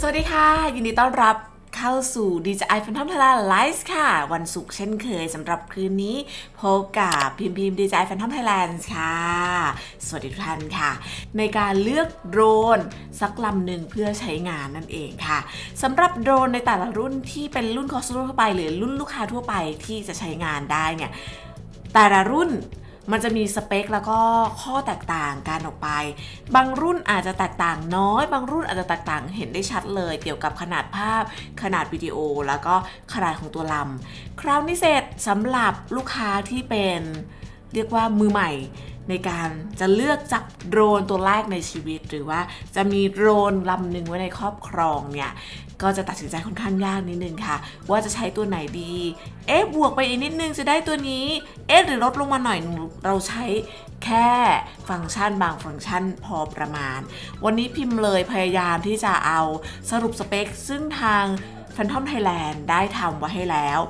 สวัสดีค่ะ ยินดีต้อนรับเข้าสู่ DJI Phantom Thailand Live ค่ะ วันศุกร์เช่นเคยสำหรับคืนนี้ พบกับพิมพ์พิมพ์ DJI Phantom Thailand ค่ะ สวัสดีทุกท่านค่ะ ในการเลือกโดรนสักลำหนึ่งเพื่อใช้งานนั่นเองค่ะสำหรับโดรนในแต่ละรุ่นที่เป็นรุ่นคอสโรทั่วไป หรือรุ่นลูกค้าทั่วไปที่จะใช้งานได้เนี่ยแต่ละรุ่น มันจะมีสเปคแล้วก็ข้อแตกต่างกันออกไป บางรุ่นอาจจะแตกต่างน้อย บางรุ่นอาจจะแตกต่างเห็นได้ชัดเลย เกี่ยวกับขนาดภาพ ขนาดวิดีโอ แล้วก็ขนาดของตัวลำคราวนี้เสร็จสำหรับลูกค้าที่เป็นเรียกว่ามือใหม่ในการจะเลือกจับโดรนตัวแรกในชีวิต หรือว่าจะมีโดรนลำหนึ่งไว้ในครอบครองเนี่ย ก็จะตัดสินใจค่อนข้างยากนิดนึงค่ะ ว่าจะใช้ตัวไหนดี เอ๊ะบวกไปอีกนิดนึงจะได้ตัวนี้ เอ๊ะหรือลดลงมาหน่อยเราใช้แค่ฟังก์ชันบางฟังก์ชันพอประมาณ วันนี้พิมพ์เลยพยายามที่จะเอาสรุปสเปค ซึ่งทาง Phantom Thailand ได้ทำไว้ให้แล้ว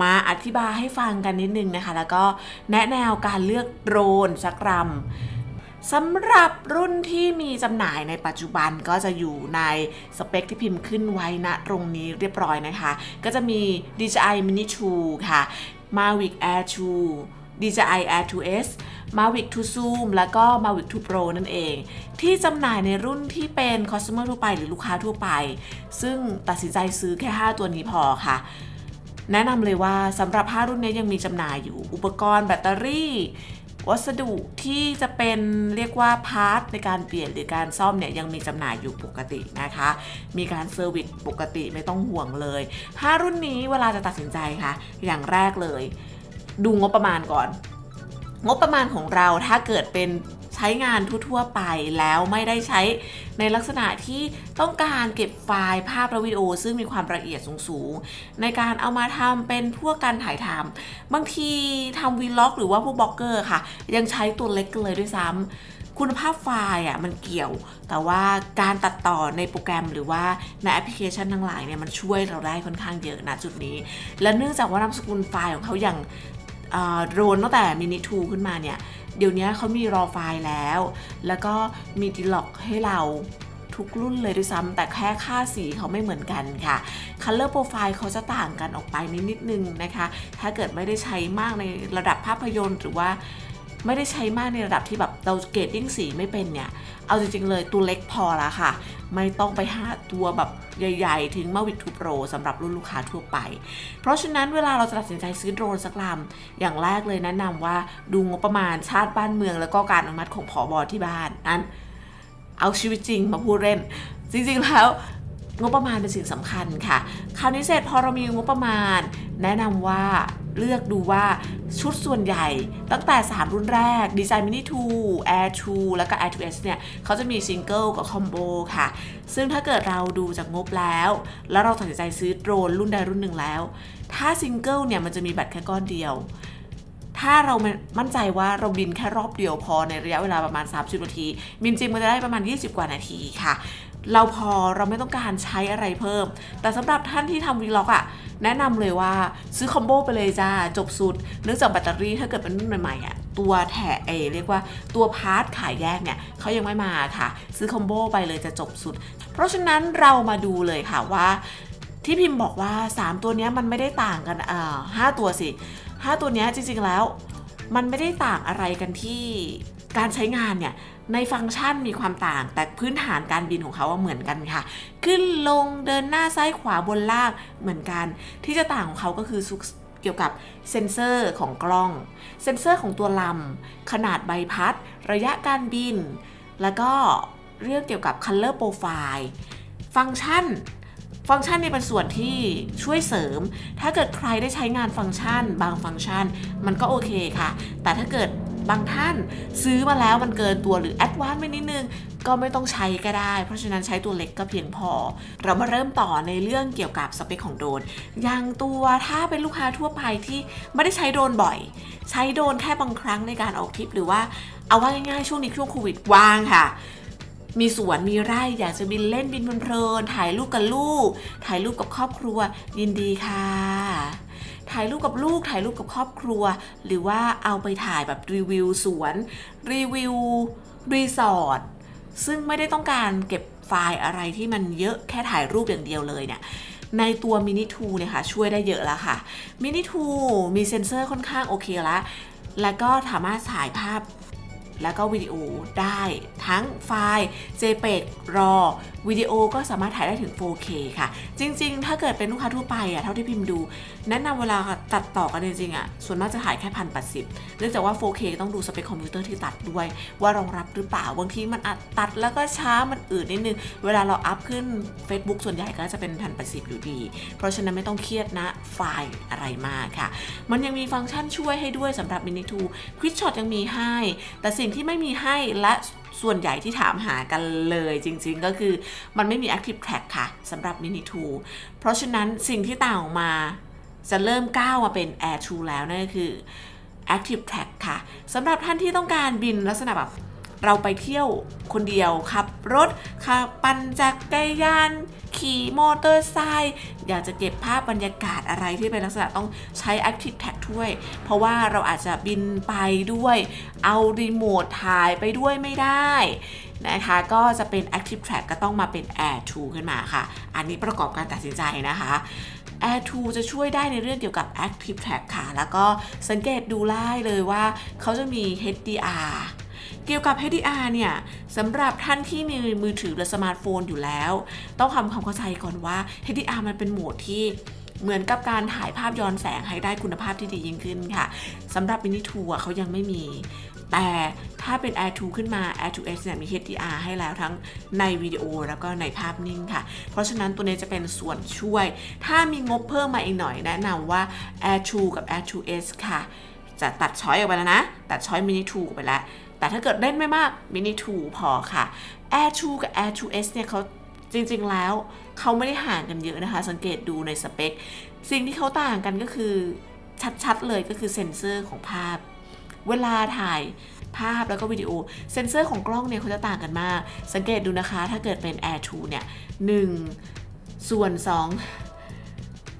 มาอธิบายให้ฟังกันนิดนึงนะคะ แล้วก็แนะแนวการเลือกโดรนสักรำ สำหรับรุ่นที่มีจำหน่ายในปัจจุบันก็จะอยู่ในสเปคที่พิมพ์ขึ้นไว้ณตรงนี้เรียบร้อยนะคะ ก็จะมี DJI Mini 2 ค่ะ Mavic Air 2 DJI Air 2S Mavic 2 Zoom แล้วก็ Mavic 2 Pro นั่นเอง ที่จำหน่ายในรุ่นที่เป็น customer ทั่วไปหรือลูกค้าทั่วไป ซึ่งตัดสินใจซื้อแค่ 5 ตัวนี้พอค่ะ แนะนำเลยว่าสำหรับ 5 รุ่นนี้ยังมีจำหน่ายอยู่อุปกรณ์แบตเตอรี่ วัสดุที่จะเป็นเรียกว่าพาร์ทในการเปลี่ยนหรือการซ่อมเนี่ยยังมีจำหน่ายอยู่ปกตินะคะ มีการ service ปกติไม่ต้องห่วงเลย5รุ่นนี้เวลาจะตัดสินใจค่ะ อย่างแรกเลย ดูงบประมาณก่อน งบประมาณของเราถ้าเกิดเป็น ใช้งานทั่วๆไปแล้วไม่ได้ใช้ในลักษณะที่ต้องการเก็บไฟล์ภาพและวิดีโอ ซึ่งมีความละเอียดสูงๆ ในการเอามาทำเป็นพวกการถ่ายทำบางทีทำ vlog หรือว่าพวกบล็อกเกอร์ค่ะ ยังใช้ตัวเล็กเลยด้วยซ้ำคุณภาพไฟล์อะมันเกี่ยว แต่ว่าการตัดต่อในโปรแกรมหรือว่าในแอปพลิเคชันทั้งหลายเนี่ยมันช่วยเราได้ค่อนข้างเยอะนะจุดนี้ และเนื่องจากว่านามสกุลไฟล์ของเขาอย่างโดรนตั้งแต่มินิทูขึ้นมาเนี่ย เดี๋ยวนี้เขามี RAW ไฟล์แล้ว แล้วก็มี D-Log ให้เราทุกรุ่นเลยด้วยซ้ำแต่แค่ค่าสีเขาไม่เหมือนกันค่ะ Color Profile เขาจะต่างกันออกไปนิดนิดนึงนะคะ ถ้าเกิดไม่ได้ใช้มากในระดับภาพยนตร์หรือว่า ไม่ได้ใช้มากในระดับที่แบบเรา grading สีไม่เป็นเนี่ย เอาจริงๆเลยตัวเล็กพอละค่ะ ไม่ต้องไปหาตัวแบบใหญ่ๆ ถึง Mavic 2 Pro สำหรับรุ่นลูกค้าทั่วไป เพราะฉะนั้นเวลาเราจะตัดสินใจซื้อโดรนสักลำอย่างแรกเลยแนะนำว่าดูงบประมาณชาติบ้านเมือง แล้วก็การอนุมัติของผอบอที่บ้านนั้นเอาชีวิตจริงมาพูดเล่น จริงๆแล้วงบประมาณเป็นสิ่งสำคัญค่ะ คราวนี้เสร็จพอเรามีงบประมาณ แนะนำว่า เลือกดูว่าชุดส่วนใหญ่ตั้งแต่ 3 รุ่นแรก DJI Mini 2 Air 2 แล้วก็ Air 2S เนี่ยเขาจะมีซิงเกิลกับ combo ค่ะ ซึ่งถ้าเกิดเราดูจากงบแล้ว แล้วเราตัดสินใจซื้อโดรนรุ่นใดรุ่นหนึ่งแล้ว ถ้าซิงเกิลเนี่ยมันจะมีแบตแค่ก้อนเดียวถ้าเรามั่นใจว่าเราบินแค่รอบเดียวพอในระยะเวลาประมาณ 30 นาที บินจริงมันจะได้ประมาณ 20 กว่านาทีค่ะ เราพอเราไม่ต้องการใช้อะไรเพิ่ม แต่สำหรับท่านที่ทำ vlog อะ แนะนำเลยว่าซื้อ combo ไปเลยจ้า จบสุด เนื่องจากแบตเตอรี่ถ้าเกิดเป็นรุ่นใหม่ๆอะตัวแถเอเรียกว่าตัว part ขายแยกเนี่ยเขายังไม่มาค่ะ ซื้อ combo ไปเลยจะจบสุด เพราะฉะนั้นเรามาดูเลยค่ะว่า ที่พิมพ์บอกว่า 3 ตัวนี้มันไม่ได้ต่างกันอ่าห้าตัวสิ 5 ตัวนี้จริงๆแล้ว มันไม่ได้ต่างอะไรกันที่ การใช้งานเนี่ยในฟังก์ชันมีความต่าง แต่พื้นฐานการบินของเขาเหมือนกันค่ะ ขึ้นลงเดินหน้าซ้ายขวาบนล่างเหมือนกัน ที่จะต่างของเขาก็คือเกี่ยวกับเซ็นเซอร์ของกล้อง เซ็นเซอร์ของตัวลำ ขนาดใบพัด ระยะการบิน แล้วก็เรื่องเกี่ยวกับ Color Profile ฟังก์ชัน ฟังก์ชันนี่เป็นส่วนที่ช่วยเสริม ถ้าเกิดใครได้ใช้งานฟังก์ชัน บางฟังก์ชัน มันก็โอเคค่ะ แต่ถ้าเกิด บางท่านซื้อมาแล้วมันเกินตัวหรือ advance ไปนิดนึงก็ไม่ต้องใช้ก็ได้ เพราะฉะนั้นใช้ตัวเล็กก็เพียงพอ เรามาเริ่มต่อในเรื่องเกี่ยวกับสเปคของโดรนอย่างตัวถ้าเป็นลูกค้าทั่วไปที่ไม่ได้ใช้โดรนบ่อย ใช้โดรนแค่บางครั้งในการออกทริปหรือว่าเอาว่าง่ายๆช่วงนี้ช่วงโควิดว่างค่ะมีสวนมีไร่อยากจะบินเล่นบินเพลินถ่ายรูปกับลูก ถ่ายรูปกับครอบครัวยินดีค่ะ ถ่ายรูปกับลูกถ่ายรูปกับครอบครัว หรือว่าเอาไปถ่ายแบบรีวิวสวน รีวิวรีสอร์ทซึ่งไม่ได้ต้องการเก็บไฟล์อะไรที่มันเยอะแค่ถ่ายรูปอย่างเดียวเลยเนี่ยในตัว Mini 2เนี่ยค่ะช่วยได้เยอะแล้วค่ะ Mini 2มีเซ็นเซอร์ค่อนข้างโอเคแล้วแล้วก็สามารถถ่ายภาพแล้วก็วิดีโอได้ทั้งไฟล์ JPEG RAW วิดีโอก็สามารถถ่ายได้ถึง 4K ค่ะ จริง ๆ ถ้าเกิดเป็นลูกค้าทั่วไปอะเท่าที่พิมพ์ดู แนะนำเวลาตัดต่อกันจริงๆอะส่วนมากจะถ่ายแค่พันแปดสิบเนื่องจากว่า 4K ต้องดูสเปคคอมพิวเตอร์ที่ตัดด้วย ว่ารองรับหรือเปล่าบางทีมันอัดตัดแล้วก็ช้ามันอืดนิดนึง เวลาเราอัพขึ้น Facebook ส่วนใหญ่ก็จะเป็นพันแปดสิบอยู่ดี เพราะฉะนั้นไม่ต้องเครียดนะไฟล์อะไรมากค่ะ มันยังมีฟังก์ชันช่วยให้ด้วยสำหรับ Mini 2 Quick Shot ยังมีให้ แต่สิ่งที่ไม่มีให้และ ส่วนใหญ่ที่ถามหากันเลยจริงๆ ก็คือมันไม่มี Active Track ค่ะสำหรับ Mini 2 เพราะฉะนั้นสิ่งที่ต่างออกมาจะเริ่มก้าวมาเป็น Air 2 แล้วนั่นก็คือ Active Track ค่ะสำหรับท่านที่ต้องการบินลักษณะแบบ เราไปเที่ยวคนเดียวขับรถขับปั่นจักรยาน ขี่มอเตอร์ไซค์อยากจะเก็บภาพบรรยากาศอะไรที่เป็นลักษณะต้องใช้ Active Tag ด้วย เพราะว่าเราอาจจะบินไปด้วย เอารีโมทถ่ายไปด้วยไม่ได้นะคะก็จะเป็น Active Track ก็ต้องมาเป็น Air 2 ขึ้นมาค่ะ อันนี้ประกอบการตัดสินใจนะคะ Air 2 จะช่วยได้ในเรื่องเกี่ยวกับ Active Track ค่ะ แล้วก็สังเกตดูได้เลยว่าเขาจะมี HDR เกี่ยวกับ HDR เนี่ยสำหรับท่านที่มีมือถือหรือสมาร์ทโฟนอยู่แล้ว ต้องทำความเข้าใจก่อนว่า HDR มันเป็นโหมดที่เหมือนกับการถ่ายภาพย้อนแสงให้ได้คุณภาพที่ดียิ่งขึ้นค่ะสำหรับ Mini 2เขายังไม่มี แต่ถ้าเป็น Air 2 ขึ้นมา Air 2s เนี่ยมี HDR ให้แล้วทั้งในวิดีโอแล้วก็ในภาพนิ่งค่ะ เพราะฉะนั้นตัวนี้จะเป็นส่วนช่วย ถ้ามีงบเพิ่มมาอีกหน่อยแนะนำว่า Air 2 กับ Air 2s ค่ะ จะตัดช้อยออกไปแล้วนะ ตัดช้อย Mini 2ไปแล้ว แต่ถ้าเกิดเล่นไม่มาก Mini 2พอค่ะ Air 2 กับ Air 2s เนี่ยเขาจริงๆแล้วเขาไม่ได้ห่างกันเยอะนะคะ สังเกตดูในสเปค สิ่งที่เขาต่างกันก็คือชัดๆเลยก็คือเซ็นเซอร์ของภาพ เวลาถ่ายภาพแล้วก็วิดีโอเซ็นเซอร์ของกล้องเนี่ยเขาจะต่างกันมาก สังเกตดูนะคะ ถ้าเกิดเป็น Air 2 เนี่ย 1 ส่วน 2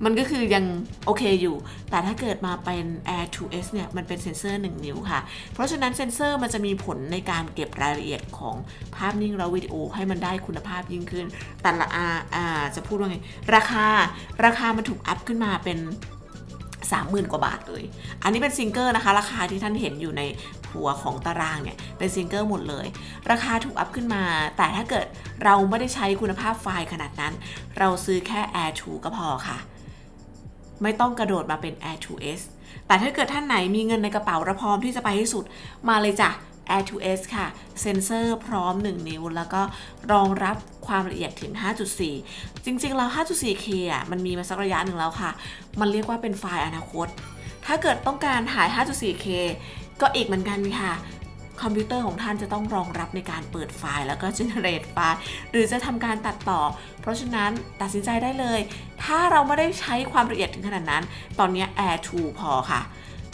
มันก็คือยังโอเคอยู่ แต่ถ้าเกิดมาเป็น Air 2s เนี่ยมันเป็นเซ็นเซอร์ 1 นิ้วค่ะ เพราะฉะนั้นเซ็นเซอร์มันจะมีผลในการเก็บรายละเอียดของภาพนิ่งและวิดีโอให้มันได้คุณภาพยิ่งขึ้น แต่ละอาอาจะพูดว่าไง ราคาราคามันถูกอัพขึ้นมาเป็น30,000 กว่าบาทเลย อันนี้เป็นซิงเกิลนะคะ ราคาที่ท่านเห็นอยู่ในหัวของตารางเนี่ย เป็นซิงเกิลหมดเลย ราคาถูกอัพขึ้นมา แต่ถ้าเกิดเราไม่ได้ใช้คุณภาพไฟล์ขนาดนั้น เราซื้อแค่ Air 2 ก็พอค่ะ ไม่ต้องกระโดดมาเป็น Air 2s แต่ถ้าเกิดท่านไหนมีเงินในกระเป๋าและพร้อมที่จะไปที่สุดมาเลยจ้ะ Air 2s ค่ะ เซ็นเซอร์พร้อม 1 นิ้ว แล้วก็รองรับความละเอียดถึง 5.4 จริง ๆ แล้ว 5.4K อะ มันมีมาสักระยะหนึ่งแล้วค่ะ มันเรียกว่าเป็นไฟล์อนาคต ถ้าเกิดต้องการถ่าย 5.4K ก็อีกเหมือนกันค่ะ คอมพิวเตอร์ของท่านจะต้องรองรับในการเปิดไฟล์แล้วก็ generate ไฟล์หรือจะทำการตัดต่อ เพราะฉะนั้นตัดสินใจได้เลย ถ้าเราไม่ได้ใช้ความละเอียดถึงขนาดนั้น ตอนนี้ Air 2 พอค่ะ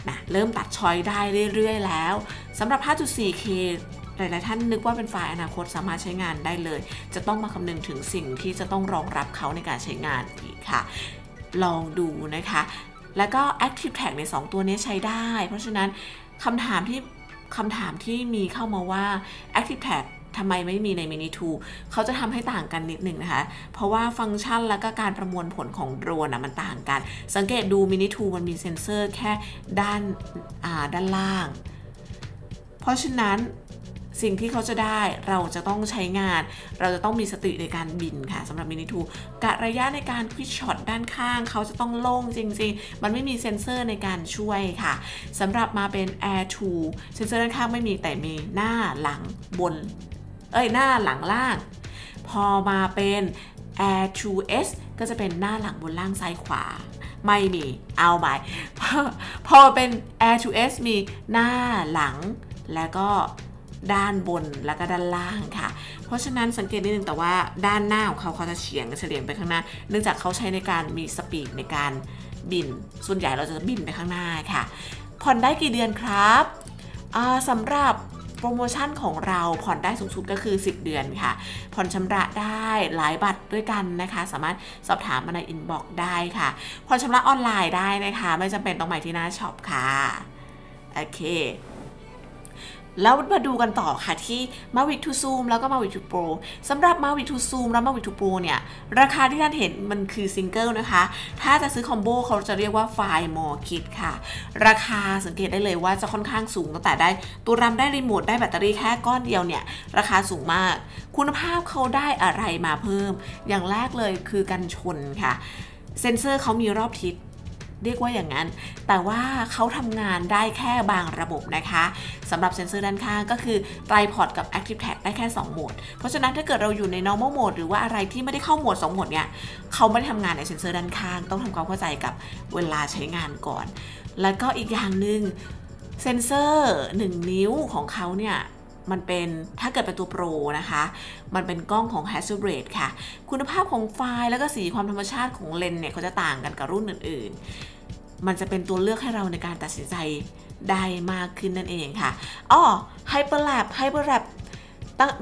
นะเริ่มตัดชอยได้เรื่อยๆ แล้วสำหรับ 5.4K หลายๆท่านนึกว่าเป็นไฟล์อนาคตสามารถใช้งานได้เลย จะต้องมาคำนึงถึงสิ่งที่จะต้องรองรับเขาในการใช้งานอีกค่ะ ลองดูนะคะ แล้วก็ Active Tag ใน 2 ตัวนี้ใช้ได้ เพราะฉะนั้นคำถามที่ คำถามที่มีเข้ามาว่า Active Track ทำไมไม่มีใน Mini 2 เขาจะทำให้ต่างกันนิดหนึ่งนะคะ เพราะว่าฟังก์ชันและก็การประมวลผลของโดรนนะมันต่างกัน สังเกตดู Mini 2 มันมีเซ็นเซอร์แค่ด้านด้านล่าง เพราะฉะนั้น สิ่งที่เขาจะได้เราจะต้องใช้งาน เราจะต้องมีสติในการบินค่ะสำหรับมินิทูกะระยะในการ Quick Shot ด้านข้าง เขาจะต้องโล่งจริง ๆ มันไม่มีเซ็นเซอร์ในการช่วยค่ะสำหรับมาเป็น Air 2 เซ็นเซอร์ด้านข้างไม่มีแต่มีหน้าหลังบน เอ้ยหน้าหลังล่าง พอมาเป็น Air 2s ก็จะเป็นหน้าหลังบนล่างซ้ายขวาไม่มีเอาใหม่พอเป็น Air 2s มีหน้าหลังแล้วก็ ด้านบนแล้วก็ด้านล่างค่ะ เพราะฉะนั้นสังเกตนิดนึงแต่ว่าด้านหน้าของเขาเขาจะเฉียงเฉลียงไปข้างหน้า เนื่องจากเขาใช้ในการมี speed ในการบิน ส่วนใหญ่เราจะบินไปข้างหน้าค่ะ ผ่อนได้กี่เดือนครับสำหรับโปรโมชั่นของเราผ่อนได้สูงสุดก็คือ 10 เดือนค่ะ ผ่อนชำระได้หลายบัตรด้วยกันนะคะ สามารถสอบถามมาใน inbox ได้ค่ะ ผ่อนชำระออนไลน์ได้นะคะ ไม่จำเป็นต้องไปที่หน้าช็อปค่ะ โอเค แล้วมาดูกันต่อค่ะที่ Mavic 2 Zoom แล้วก็ Mavic 2 Pro สำหรับ Mavic 2 Zoom และ Mavic 2 Pro เนี่ย ราคาที่ท่านเห็นมันคือซิงเกิลนะคะ ถ้าจะซื้อ combo เขาจะเรียกว่าไฟล์ more kit ค่ะ ราคาสังเกตได้เลยว่าจะค่อนข้างสูงตั้งแต่ได้ ตัวลำได้รีโมทได้แบตเตอรี่แค่ก้อนเดียวเนี่ย ราคาสูงมาก คุณภาพเขาได้อะไรมาเพิ่ม อย่างแรกเลยคือกันชนค่ะ เซนเซอร์เขามีรอบทิศ เรียกว่าอย่างนั้น แต่ว่าเขาทำงานได้แค่บางระบบนะคะสำหรับเซ็นเซอร์ด้านข้างก็คือไตรพอร์ตกับ Active Tag ได้แค่ 2 โหมด เพราะฉะนั้นถ้าเกิดเราอยู่ใน normal mode หรือว่าอะไรที่ไม่ได้เข้าโหมด 2 โหมดเนี่ยเขาไม่ได้ทำงานในเซ็นเซอร์ด้านข้าง ต้องทำความเข้าใจกับเวลาใช้งานก่อน แล้วก็อีกอย่างหนึ่งเซ็นเซอร์ 1 นิ้วของเขาเนี่ย มันเป็นถ้าเกิดเป็นตัวโปรนะคะ มันเป็นกล้องของ Hasselblad ค่ะ คุณภาพของไฟล์แล้วก็สีความธรรมชาติของเลนส์เนี่ยเขาจะต่างกันกับรุ่นอื่น ๆ มันจะเป็นตัวเลือกให้เราในการตัดสินใจได้มากขึ้นนั่นเองค่ะอ๋อ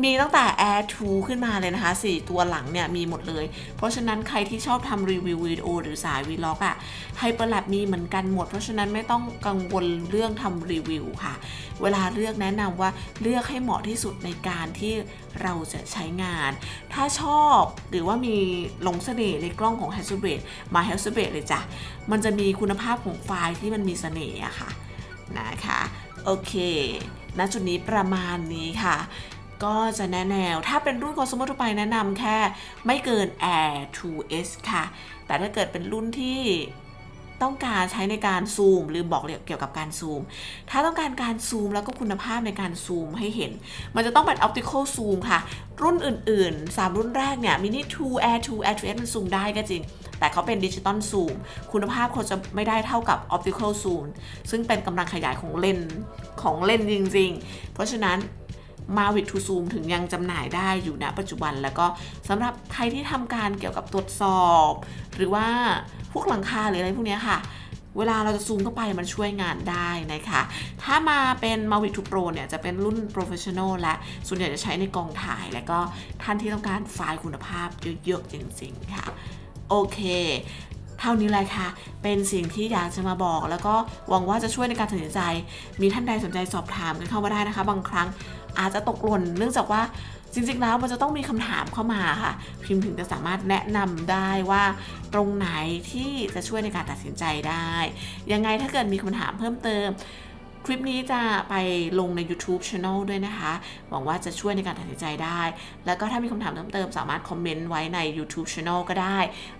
มีตั้งแต่ Air 2 ขึ้นมาเลยนะคะ 4 ตัวหลังเนี่ยมีหมดเลย เพราะฉะนั้นใครที่ชอบทำรีวิววิดีโอหรือสายวีล็อกอะ Hyperlap มีเหมือนกันหมด เพราะฉะนั้นไม่ต้องกังวลเรื่องทำรีวิวค่ะ เวลาเลือกแนะนำว่าเลือกให้เหมาะที่สุดในการที่เราจะใช้งาน ถ้าชอบหรือว่ามีหลงเสน่ห์ในกล้องของ Hasselblad มา Hasselblad เลยจ้ะ มันจะมีคุณภาพของไฟล์ที่มันมีเสน่ห์อะค่ะนะคะ โอเคณจุดนี้ประมาณนี้ค่ะ ก็จะแนะแนว ถ้าเป็นรุ่นคอน sumer ทั่วไปแนะนำแค่ไม่เกิน Air 2S ค่ะ แต่ถ้าเกิดเป็นรุ่นที่ต้องการใช้ในการซูมหรือบอกเกี่ยวกับการซูม ถ้าต้องการการซูมแล้วก็คุณภาพในการซูมให้เห็น มันจะต้องเป็น optical zoom ค่ะ รุ่นอื่น ๆ 3 รุ่นแรกเนี่ย mini 2 air 2 air 2s มันซูมได้ก็จริง แต่เขาเป็นดิจิตอลซูมคุณภาพเขาจะไม่ได้เท่ากับ optical zoom ซึ่งเป็นกำลังขยายของเลนส์ของเลนส์จริง ๆ เพราะฉะนั้น มาวิดทูซูมถึงยังจำหน่ายได้อยู่ณปัจจุบันแล้วก็สำหรับใครที่ทำการเกี่ยวกับตรวจสอบ หรือว่าพวกหลังคาหรืออะไรพวกนี้ค่ะ เวลาเราจะซูมเข้าไปมันช่วยงานได้นะคะ ถ้ามาเป็น Mavic 2 Pro เนี่ยจะเป็นรุ่น Professional และส่วนใหญ่จะใช้ในกองถ่าย และก็ท่านที่ต้องการไฟล์คุณภาพเยอะๆจริงๆค่ะ โอเค เท่านี้เลยค่ะ เป็นสิ่งที่อยากจะมาบอก แล้วก็หวังว่าจะช่วยในการตัดสินใจ มีท่านใดสนใจสอบถามกันเข้ามาได้นะคะ บางครั้งอาจจะตกหล่นเนื่องจากว่าจริงๆแล้วมันจะต้องมีคำถามเข้ามาค่ะ พิมพ์ถึงจะสามารถแนะนำได้ว่าตรงไหนที่จะช่วยในการตัดสินใจได้ ยังไงถ้าเกิดมีคำถามเพิ่มเติม คลิปนี้จะไปลงใน YouTube Channel ด้วยนะคะ หวังว่าจะช่วยในการตัดสินใจได้ แล้วก็ถ้ามีคำถามเพิ่มเติมสามารถคอมเมนต์ไว้ใน YouTube Channel ก็ได้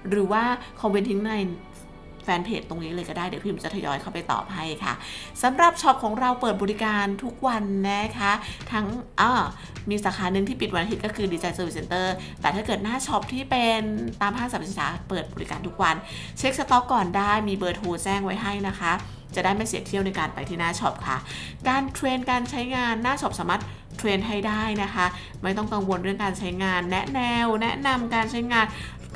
หรือว่าคอมเมนต์ทิ้งในแฟนเพจตรงนี้เลยก็ได้ เดี๋ยวพิมจะทยอยเข้าไปตอบให้ค่ะสำหรับช็อปของเราเปิดบริการทุกวันนะคะ ทั้งอ่ามีสาขาหนึ่งที่ปิดวันอาทิตย์ก็คือ DJI Service Center แต่ถ้าเกิดหน้าช็อปที่เป็นตามห้างสรรพสินค้าเปิดบริการทุกวัน เช็คสต็อกก่อนได้มีเบอร์โทรแจ้งไว้ให้นะคะ จะได้ไม่เสียเที่ยวในการไปที่หน้าช็อปค่ะ การ train การใช้งานหน้าช็อปสามารถ train ให้ได้นะคะ ไม่ต้องกังวลเรื่องการใช้งาน แนะแนว แนะนำการใช้งาน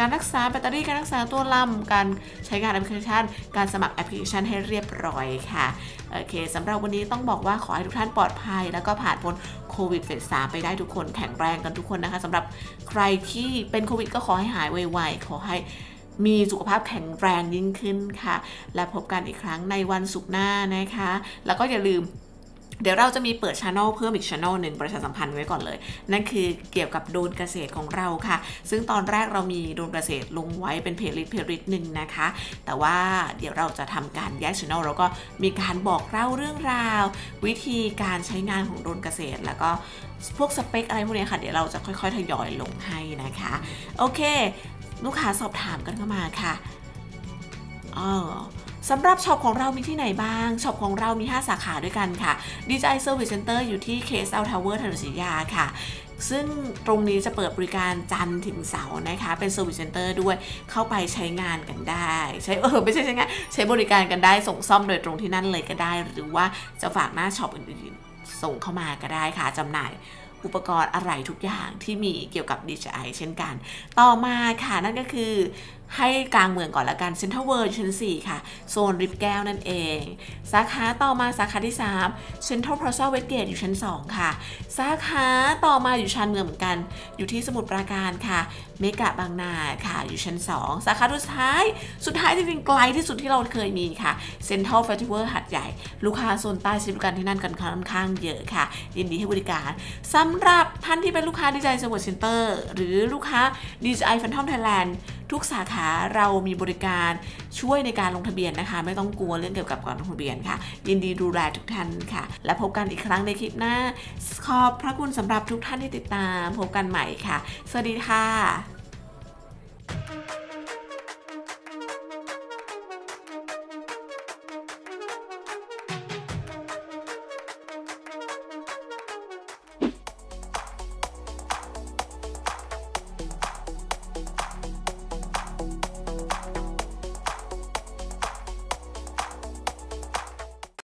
การรักษาแบตเตอรี่การรักษาตัวลำการใช้งานแอปพลิเคชัน การสมัครแอปพลิเคชันให้เรียบร้อยค่ะโอเคสำหรับวันนี้ต้องบอกว่าขอให้ทุกท่านปลอดภัย แล้วก็ผ่านพ้นโควิดเฟสสามไปได้ทุกคนแข็งแรงกันทุกคนนะคะสำหรับใครที่เป็นโควิดก็ขอให้หายไวๆขอให้ มีสุขภาพแข็งแรงยิ่งขึ้นค่ะ และพบกันอีกครั้งในวันศุกร์หน้านะคะ แล้วก็อย่าลืมเดี๋ยวเราจะมีเปิดช anel เพิ่มอีกช anel หนึ่งประชาสัมพันธ์ไว้ก่อนเลย นั่นคือเกี่ยวกับโดนเกษตรของเราค่ะ ซึ่งตอนแรกเรามีโดนเกษตรลงไว้เป็นเพลิสเพลิสหนึ่งนะคะ แต่ว่าเดี๋ยวเราจะทำการแยกช anel แล้วก็มีการบอกเล่าเรื่องราว วิธีการใช้งานของโดนเกษตร แล้วก็พวกสเปคอะไรพวกนี้ค่ะ เดี๋ยวเราจะค่อยๆทยอยลงให้นะคะ โอเค ลูกค้าสอบถามกันเข้ามาค่ะอ๋อสำหรับช็อปของเรามีที่ไหนบ้าง ช็อปของเรามี 5 สาขาด้วยกันค่ะ DJI Service Center อยู่ที่ KSL Tower ถนนศรีอยุธยาค่ะ ซึ่งตรงนี้จะเปิดบริการจันทร์ถึงเสาร์นะคะ เป็น Service Center ด้วย เข้าไปใช้งานกันได้ ใช้เออไม่ใช่ใช้งาน ใช้บริการกันได้ ส่งซ่อมโดยตรงที่นั่นเลยก็ได้ หรือว่าจะฝากหน้าช็อปอื่นๆ ส่งเข้ามาก็ได้ค่ะจำหน่าย อุปกรณ์อะไรทุกอย่างที่มีเกี่ยวกับ DJI เช่นกัน ต่อมาค่ะนั่นก็คือ ให้กลางเมืองก่อนละกันเซ็นทรัลเวิลด์ชั้น 4 ค่ะ โซนลิฟต์แก้วนั่นเอง สาขาต่อมาสาขาที่ 3 เซ็นทรัลพลาซ่าเวสต์เกตอยู่ชั้น 2 ค่ะ สาขาต่อมาอยู่ชานเมืองเหมือนกัน อยู่ที่สมุทรปราการค่ะ เมกะบางนาค่ะอยู่ชั้น 2 สาขาสุดท้าย สุดท้ายจริงๆไกลที่สุดที่เราเคยมีค่ะเซ็นทรัลเฟสติวัลหาดใหญ่ ลูกค้าโซนใต้ใช้บริการที่นั่นกันค่อนข้างเยอะค่ะ ยินดีให้บริการสำหรับท่านที่เป็นลูกค้า DJI สมุทรเซ็นเตอร์หรือลูกค้า DJI Phantom Thailand ทุกสาขาเรามีบริการช่วยในการลงทะเบียนนะคะ ไม่ต้องกลัวเรื่องเกี่ยวกับการลงทะเบียนค่ะ ยินดีดูแลทุกท่านค่ะ และพบกันอีกครั้งในคลิปหน้า ขอบพระคุณสำหรับทุกท่านที่ติดตาม พบกันใหม่ค่ะ สวัสดีค่ะ